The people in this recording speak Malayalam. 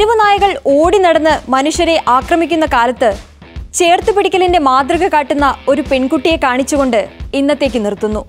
തെരുവ് നായകൾ ഓടി നടന്ന് മനുഷ്യരെ ആക്രമിക്കുന്ന കാലത്ത് ചേർത്ത് പിടിക്കലിന്റെ മാതൃക കാട്ടുന്ന ഒരു പെൺകുട്ടിയെ കാണിച്ചുകൊണ്ട് ഇന്നത്തേക്ക് നിർത്തുന്നു.